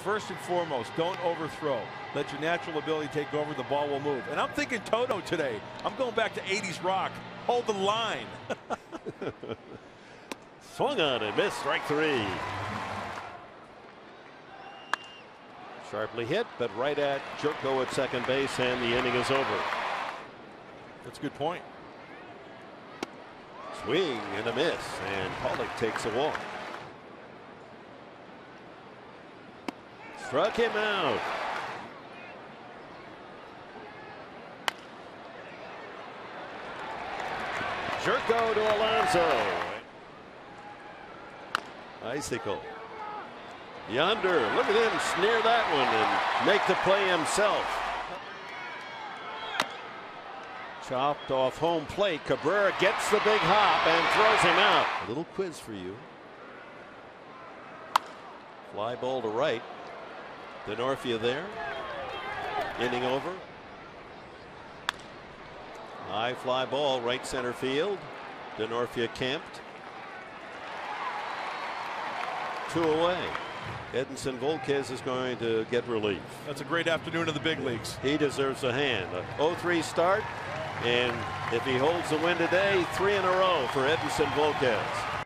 first and foremost, don't overthrow. Let your natural ability take over. The ball will move. And I'm thinking Toto today. I'm going back to 80s rock. Hold the line. Swung on and missed. Strike three. Sharply hit, but right at Gyorko at second base, and the inning is over. That's a good point. Swing and a miss, and Pollock takes a walk. Struck him out. Gyorko to Alonso. Icicle. Yonder, look at him snare that one and make the play himself. Chopped off home plate. Cabrera gets the big hop and throws him out. A little quiz for you. Fly ball to right. Denorfia there. Inning over. High fly ball right center field. Denorfia camped. Two away. Edinson Volquez is going to get relief. That's a great afternoon of the big leagues. He deserves a hand. A 0-3 start. And if he holds the win today, three in a row for Edinson Volquez.